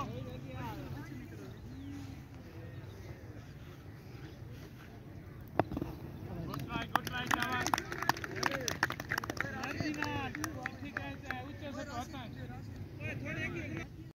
Good